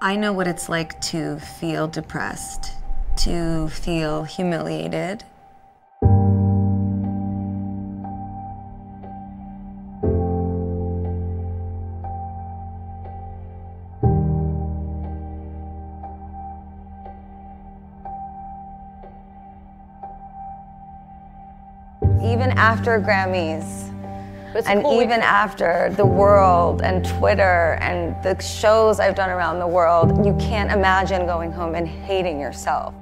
I know what it's like to feel depressed, to feel humiliated. Even after Grammys, and cool even after the world and Twitter and the shows I've done around the world, you can't imagine going home and hating yourself.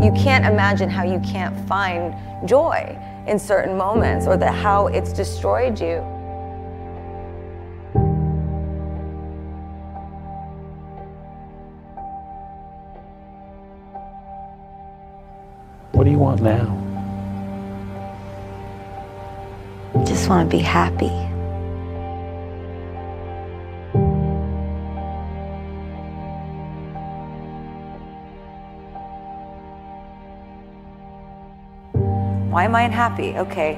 You can't imagine how you can't find joy in certain moments or that how it's destroyed you. You want now? Just want to be happy. Why am I unhappy? Okay.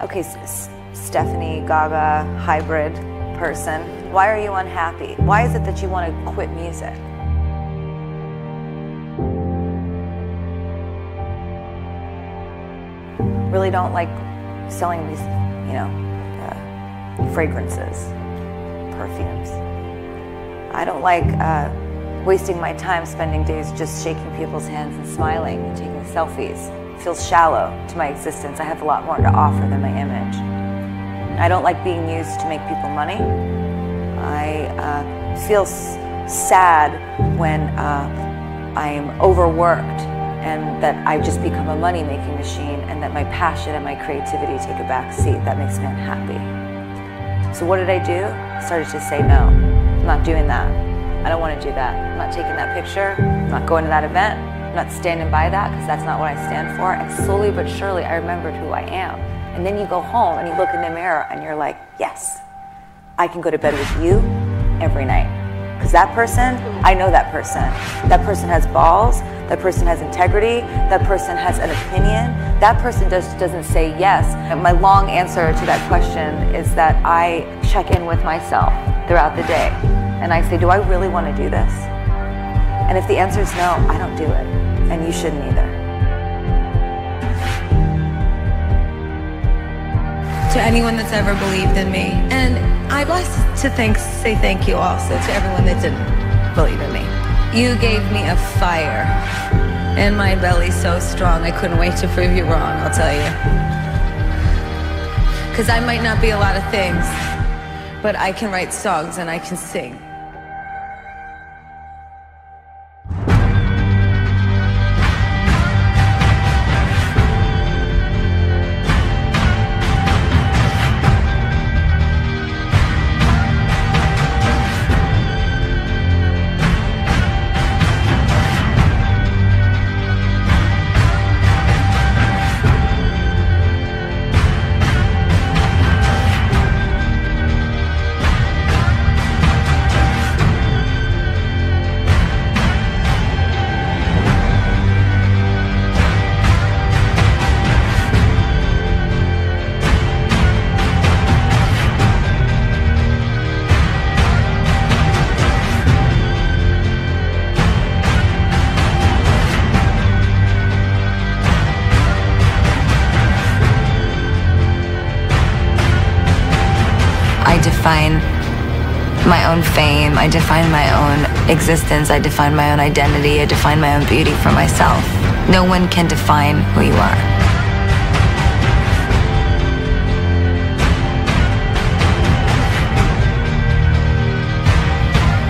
Okay, S- S- Stefani Gaga, hybrid person. Why are you unhappy? Why is it that you want to quit music? Really don't like selling these, you know, uh, fragrances, perfumes. I don't like uh, wasting my time spending days just shaking people's hands and smiling and taking selfies. It feels shallow to my existence. I have a lot more to offer than my image. I don't like being used to make people money. I uh, feel sad when uh, I'm overworked and that I've just become a money making machine and that my passion and my creativity take a back seat. That makes me unhappy. So what did I do? I started to say no. I'm not doing that. I don't want to do that. I'm not taking that picture. I'm not going to that event. I'm not standing by that because that's not what I stand for. And slowly but surely, I remembered who I am. And then you go home and you look in the mirror and you're like, yes, I can go to bed with you every night. Because that person, I know that person. That person has balls. That person has integrity. That person has an opinion. That person just doesn't say yes. My long answer to that question is that I check in with myself throughout the day. And I say, do I really want to do this? And if the answer is no, I don't do it. And you shouldn't either. to anyone that's ever believed in me. And I'd like to thank, say thank you also to everyone that didn't believe in me. You gave me a fire, and my belly's so strong. I couldn't wait to prove you wrong, I'll tell you. Because I might not be a lot of things, but I can write songs and I can sing. Define my own fame. I define my own existence. I define my own identity. I define my own beauty for myself. No one can define who you are.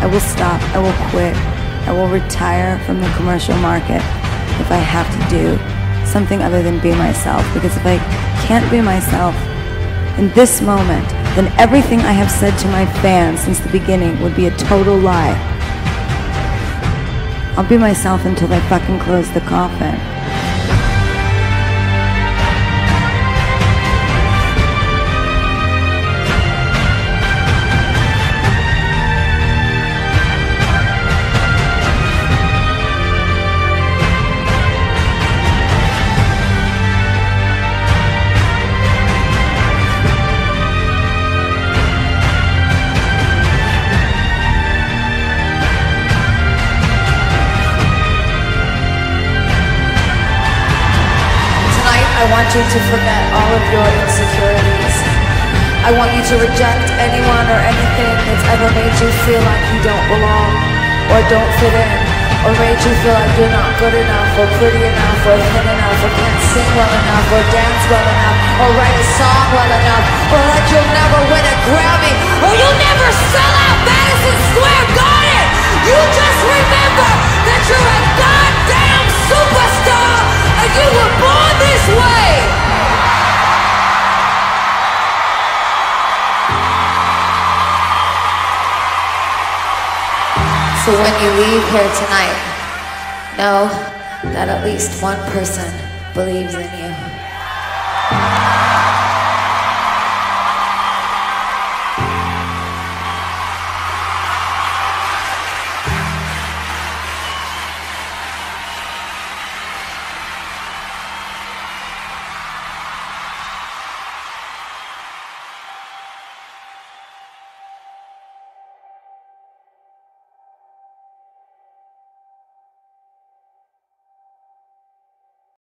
I will stop. I will quit. I will retire from the commercial market if I have to do something other than be myself. Because if I can't be myself in this moment, then everything I have said to my fans since the beginning would be a total lie. I'll be myself until they fucking close the coffin. Want you to forget all of your insecurities. I want you to reject anyone or anything that's ever made you feel like you don't belong or don't fit in or made you feel like you're not good enough or pretty enough or thin enough or can't sing well enough or dance well enough or write a song well enough or like you'll never win a Grammy or you'll never sell out Madison Square Garden. You just remember that you're a So when you leave here tonight, know that at least one person believes in you.